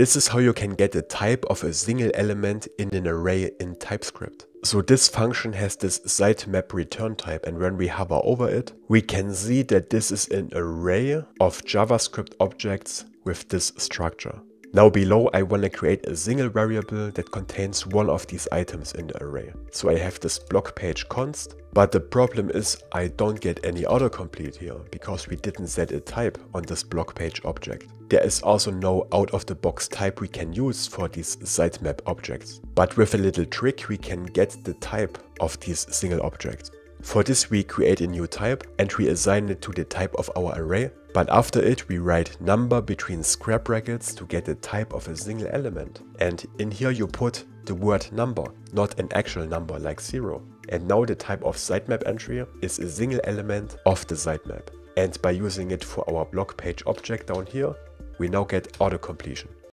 This is how you can get the type of a single element in an array in TypeScript. So this function has this sitemap return type and when we hover over it, we can see that this is an array of JavaScript objects with this structure. Now below I want to create a single variable that contains one of these items in the array. So I have this block page const, but the problem is I don't get any autocomplete here because we didn't set a type on this block page object. There is also no out of the box type we can use for these sitemap objects. But with a little trick we can get the type of these single objects. For this we create a new type and we assign it to the type of our array, but after it we write number between square brackets to get the type of a single element. And in here you put the word number, not an actual number like 0. And now the type of sitemap entry is a single element of the sitemap. And by using it for our block page object down here, we now get auto completion.